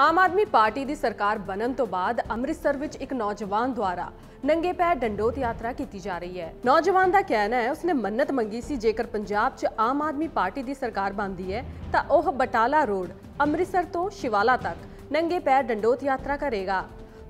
Aam Aadmi party ਦੀ ਸਰਕਾਰ ਬਣਨ ਤੋਂ ਬਾਅਦ ਅੰਮ੍ਰਿਤਸਰ ਵਿੱਚ ਇੱਕ ਨੌਜਵਾਨ ਦੁਆਰਾ ਨੰਗੇ ਪੈਰ ਡੰਡੋਤ ਯਾਤਰਾ ਕੀਤੀ ਜਾ ਰਹੀ ਹੈ। ਨੌਜਵਾਨ ਦਾ ਕਹਿਣਾ ਹੈ, ਉਸਨੇ ਮੰਨਤ ਮੰਗੀ ਸੀ, ਜੇਕਰ ਪੰਜਾਬ 'ਚ ਆਮ ਆਦਮੀ ਪਾਰਟੀ ਦੀ ਸਰਕਾਰ ਬਣਦੀ ਹੈ, ਤਾਂ ਉਹ ਬਟਾਲਾ ਰੋਡ, ਅੰਮ੍ਰਿਤਸਰ ਤੋਂ ਸ਼ਿਵਾਲਾ ਤੱਕ ਨੰਗੇ ਪੈਰ ਡੰਡੋਤ ਯਾਤਰਾ ਕਰੇਗਾ।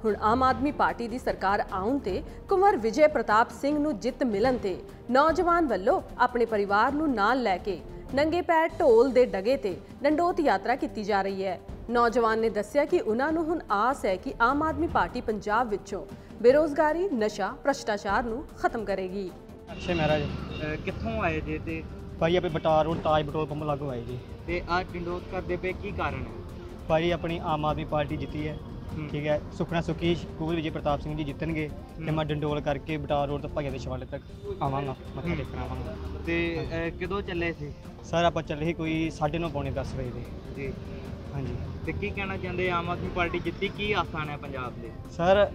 ਹੁਣ ਆਮ ਆਦਮੀ ਪਾਰਟੀ ਦੀ ਸਰਕਾਰ ਆਉਣ ਤੇ ਕੁੰਵਰ ਵਿਜੇ ਪ੍ਰਤਾਪ ਸਿੰਘ ਨੂੰ ਜਿੱਤ ਮਿਲਣ ਤੇ ਨੌਜਵਾਨ ਵੱਲੋਂ ਆਪਣੇ ਪਰਿਵਾਰ ਨੂੰ ਨਾਲ ਲੈ ਕੇ ਨੰਗੇ ਪੈਰ ਢੋਲ ਦੇ ਡਗੇ ਤੇ ਡੰਡੋਤ ਯਾਤਰਾ ਕੀਤੀ ਜਾ ਰਹੀ ਹੈ। ਨੌਜਵਾਨ ਨੇ ਦੱਸਿਆ ਕਿ ਉਹਨਾਂ ਨੂੰ ਹੁਣ ਆਸ ਹੈ ਕਿ ਆਮ ਆਦਮੀ ਪਾਰਟੀ ਪੰਜਾਬ ਵਿੱਚੋਂ ਬੇਰੋਜ਼ਗਾਰੀ ਨਸ਼ਾ ਭ੍ਰਸ਼ਟਾਚਾਰ ਨੂੰ ਖਤਮ ਕਰੇਗੀ। ਅਕਸ਼ੇ ਮਹਾਰਾਜ ਕਿੱਥੋਂ ਆਏ ਜੇ ਤੇ? ਭਾਈ ਆਪਣੇ ਬਟਾਰ ਰੋਡ ਤਾਜ ਪੈਟਰੋਲ ਪੰਪ ਲਾਗੂ ਆਏ ਜੀ। ਤੇ ਆ ਡਿੰਡੋਤ ਕਰਦੇ ਪਏ ਕੀ ਕਾਰਨ ਹੈ? ਭਾਈ ਆਪਣੀ ਆਮ ਆਦਮੀ ਪਾਰਟੀ ਜਿੱਤੀ ਹੈ। ਠੀਕ ਹੈ ਸੁਖਨਾ ਸੁਖੀ ਕੁਵਰ ਵਿਜੇ ਪ੍ਰਤਾਪ ਸਿੰਘ ਜੀ ਜਿੱਤਣਗੇ ਤੇ। ਮੈਂ ਡੰਡੋਲ ਕਰਕੇ ਬਟਾਰ ਰੋਡ ਤੋਂ ਭਾਈਆ ਦੇ ਸ਼ਿਵਾਲੇ ਤੱਕ ਆਵਾਂਗਾ ਮੱਥਾ। ਟੇਕਣ ਆਵਾਂਗਾ। ਤੇ ਕਦੋਂ ਚੱਲੇ ਸੀ? ਸਰ ਆਪਾਂ ਚੱਲੇ ਸੀ ਕੋਈ 9:30 ਪੌਣੇ 10 ਵਜੇ ਦੇ। ਜੀ। ਹਾਂਜੀ। ਤੇ ਕੀ ਕਹਿਣਾ ਚਾਹੁੰਦੇ ਆਮ ਆਦਮੀ ਪਾਰਟੀ ਜਿੱਤੀ ਕੀ ਆਸਾਨ ਹੈ ਪੰਜਾਬ ਦੇ? ਸਰ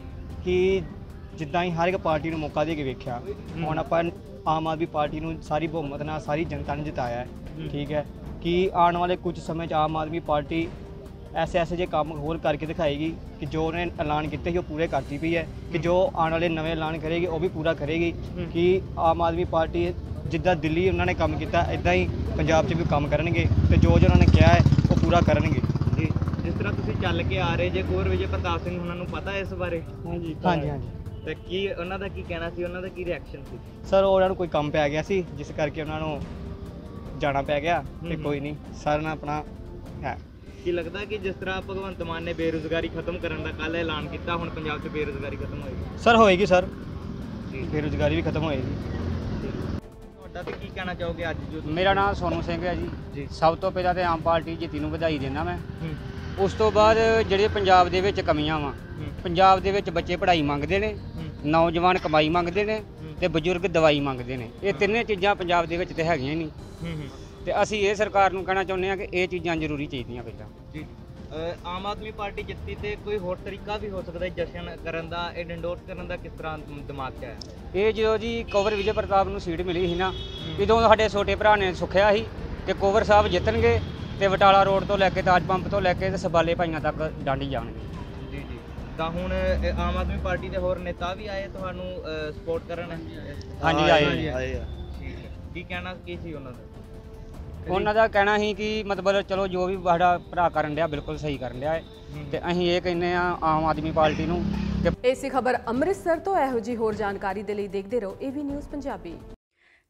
ਕਿ ਜਿੱਦਾਂ ਹੀ ਹਰ ਇੱਕ ਪਾਰਟੀ ਨੂੰ ਮੌਕਾ ਦੇ ਕੇ ਵੇਖਿਆ ਹੁਣ ਆਪਾਂ ਆਮ ਆਦਮੀ ਪਾਰਟੀ ਨੂੰ ਸਾਰੀ ਬਹੁਮਤ ਨਾਲ ਸਾਰੀ ਜਨਤਾ ਨੇ ਜਿਤਾਇਆ ਹੈ। ਠੀਕ ਹੈ। ਕਿ ਆਉਣ ਵਾਲੇ ਕੁਝ ਸਮੇਂ 'ਚ ਆਮ ਆਦਮੀ ਪਾਰਟੀ ਐਸੇ ਐਸੇ ਜੇ ਕੰਮ ਹੋਰ ਕਰਕੇ ਦਿਖਾਏਗੀ ਕਿ ਜੋ ਉਹਨੇ ਐਲਾਨ ਕੀਤੇ ਸੀ ਉਹ ਪੂਰੇ ਕਰਦੀ ਪਈ ਹੈ। ਕਿ ਜੋ ਆਉਣ ਵਾਲੇ ਨਵੇਂ ਐਲਾਨ ਕਰੇਗੀ ਉਹ ਵੀ ਪੂਰਾ ਕਰੇਗੀ। ਕਿ ਆਮ ਆਦਮੀ ਪਾਰਟੀ ਜਿੱਦਾਂ ਦਿੱਲੀ ਉਹਨਾਂ ਨੇ ਕੰਮ ਕੀਤਾ ਇਦਾਂ ਹੀ ਪੰਜਾਬ 'ਚ ਵੀ ਕੰਮ ਕਰਨਗੇ ਤੇ ਜੋ ਜੋ ਉਹਨਾਂ ਨੇ ਕਿਹਾ ਹੈ ਉਹ ਪੂਰਾ ਕਰਨਗੇ। ਚੱਲ ਕੇ ਆ ਰਹੇ ਜੇ ਕੁੰਵਰ ਵਿਜੇ ਪ੍ਰਤਾਪ ਸਿੰਘ ਉਹਨਾਂ ਨੂੰ ਪਤਾ ਇਸ ਬਾਰੇ? ਹਾਂਜੀ ਹਾਂਜੀ ਹਾਂਜੀ। ਤੇ ਕੀ ਉਹਨਾਂ ਦਾ ਕੀ ਕਹਿਣਾ ਸੀ? ਉਹਨਾਂ ਦਾ ਕੀ ਰਿਐਕਸ਼ਨ ਸੀ? ਸਰ ਉਹਨਾਂ ਨੂੰ ਕੋਈ ਕੰਮ ਪੈ ਗਿਆ ਸੀ ਜਿਸ ਕਰਕੇ ਉਹਨਾਂ ਨੂੰ ਜਾਣਾ ਪੈ ਗਿਆ ਤੇ। ਕੋਈ ਨਹੀਂ। ਸਰ ਨੇ ਆਪਣਾ ਹੈ। ਕੀ ਲੱਗਦਾ ਕਿ ਜਿਸ ਤਰ੍ਹਾਂ ਭਗਵੰਤ ਮਾਨ ਨੇ ਬੇਰੁਜ਼ਗਾਰੀ ਖਤਮ ਕਰਨ ਦਾ ਕੱਲ ਐਲਾਨ ਕੀਤਾ ਹੁਣ ਪੰਜਾਬ 'ਚ ਬੇਰੁਜ਼ਗਾਰੀ ਖਤਮ ਹੋਏਗੀ? ਸਰ ਹੋਏਗੀ ਸਰ। ਬੇਰੁਜ਼ਗਾਰੀ ਵੀ ਖਤਮ ਹੋਏਗੀ। ਤੁਹਾਡਾ ਤੇ ਕੀ ਕਹਿਣਾ ਚਾਹੋਗੇ ਅੱਜ ਜੋ ਮੇਰਾ ਨਾਮ ਸੋਨੂ ਸਿੰਘ ਹੈ ਜੀ। ਜੀ। ਸਭ ਤੋਂ ਪਹਿਲਾਂ ਤੇ ਆਮ ਪਾਰਟੀ ਜਿੱਤੀ ਨੂੰ ਵਧਾਈ ਦਿੰਦਾ ਮੈਂ। ਉਸ ਤੋਂ ਬਾਅਦ ਜਿਹੜੇ ਪੰਜਾਬ ਦੇ ਵਿੱਚ ਕਮੀਆਂ ਵਾ ਪੰਜਾਬ ਦੇ ਵਿੱਚ ਬੱਚੇ ਪੜ੍ਹਾਈ ਮੰਗਦੇ ਨੇ ਨੌਜਵਾਨ ਕਮਾਈ ਮੰਗਦੇ ਨੇ। ਤੇ ਬਜ਼ੁਰਗ ਦਵਾਈ ਮੰਗਦੇ ਨੇ। ਇਹ ਤਿੰਨੇ ਚੀਜ਼ਾਂ ਪੰਜਾਬ ਦੇ ਵਿੱਚ ਤੇ ਹੈਗੀਆਂ ਨਹੀਂ। ਤੇ ਅਸੀਂ ਇਹ ਸਰਕਾਰ ਨੂੰ ਕਹਿਣਾ ਚਾਹੁੰਦੇ ਹਾਂ ਕਿ ਇਹ ਚੀਜ਼ਾਂ ਜ਼ਰੂਰੀ ਚਾਹੀਦੀਆਂ ਪਹਿਲਾਂ। ਜੀ। ਆਮ ਆਦਮੀ ਪਾਰਟੀ ਜਿੱਤੀ ਤੇ ਕੋਈ ਹੋਰ ਤਰੀਕਾ ਵੀ ਹੋ ਸਕਦਾ ਹੈ ਜਸ਼ਨ ਕਰਨ ਦਾ ਇਹ ਡੰਡੋਤ ਕਰਨ ਦਾ ਕਿਸ ਤਰ੍ਹਾਂ ਦਿਮਾਗ 'ਚ ਆਇਆ ਇਹ ਜਦੋਂ ਜੀ ਕੋਵਰ ਵਿਜੇ ਪ੍ਰਤਾਪ ਨੂੰ ਸੀਟ ਮਿਲੀ ਸੀ ਨਾ ਉਦੋਂ ਸਾਡੇ ਛੋਟੇ ਭਰਾ ਨੇ ਸੁਖਿਆ ਸੀ ਕਿ ਕੋਵਰ ਸਾਹਿਬ ਜਿੱਤਣਗੇ ਤੇ ਬਟਾਲਾ ਰੋਡ ਤੋਂ ਲੈ ਕੇ ਤਾਜ ਪੰਪ ਤੋਂ ਲੈ ਕੇ ਤੇ ਸਬਾਲੇ ਭਾਈਆਂ ਤੱਕ ਡਾਂਡੀ ਜਾਣਗੇ। ਜੀ ਜੀ। ਤਾਂ ਹੁਣ ਆਮ ਆਦਮੀ ਪਾਰਟੀ ਦੇ ਹੋਰ ਨੇਤਾ ਵੀ ਆਏ ਤੁਹਾਨੂੰ ਸਪੋਰਟ ਕਰਨ? ਹਾਂਜੀ, ਆਏ। ਹੈ। ਕੀ ਕਹਿਣਾ ਕੀ ਸੀ ਉਹਨਾਂ ਦਾ? ਉਹਨਾਂ ਦਾ ਕਹਿਣਾ ਸੀ ਕਿ ਮਤਲਬ ਚਲੋ ਜੋ ਵੀ ਸਾਡਾ ਭਰਾ ਕਰਨ ਡਿਆ ਬਿਲਕੁਲ ਸਹੀ ਕਰਨ ਡਿਆ ਹੈ। ਤੇ ਅਸੀਂ ਇਹ ਕਹਿੰਦੇ ਆ ਆਮ ਆਦਮੀ ਪਾਰਟੀ ਨੂੰ ਕਿ ਏਸੀ ਖਬਰ ਅੰਮ੍ਰਿਤਸਰ ਤੋਂ ਇਹੋ ਜੀ ਹੋਰ ਜਾਣਕਾਰੀ ਦੇ ਲਈ ਦੇਖਦੇ ਰਹੋ ਏਵੀ ਨਿਊਜ਼ ਪੰਜਾਬੀ।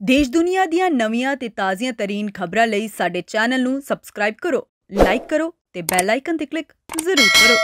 ਦੇਸ਼ ਦੁਨੀਆ ਦੀਆਂ ਨਵੀਆਂ ਤੇ ਤਾਜ਼ੀਆਂ ਤਰੀਨ ਖਬਰਾਂ ਲਈ ਸਾਡੇ ਚੈਨਲ ਨੂੰ ਸਬਸਕ੍ਰਾਈਬ ਕਰੋ ਲਾਈਕ ਕਰੋ ਤੇ ਬੈਲ ਆਈਕਨ ਤੇ ਕਲਿੱਕ ਜ਼ਰੂਰ ਕਰੋ।